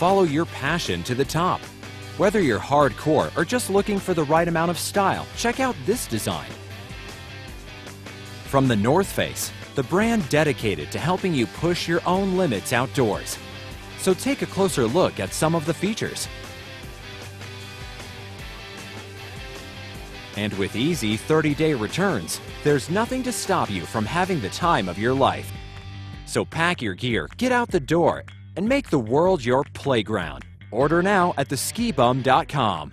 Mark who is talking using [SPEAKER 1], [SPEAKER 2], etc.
[SPEAKER 1] follow your passion to the top. Whether you're hardcore or just looking for the right amount of style, check out this design. From the North Face, the brand dedicated to helping you push your own limits outdoors. So take a closer look at some of the features. And with easy 30-day returns, there's nothing to stop you from having the time of your life. So pack your gear, get out the door, and make the world your playground. Order now at theskibum.com.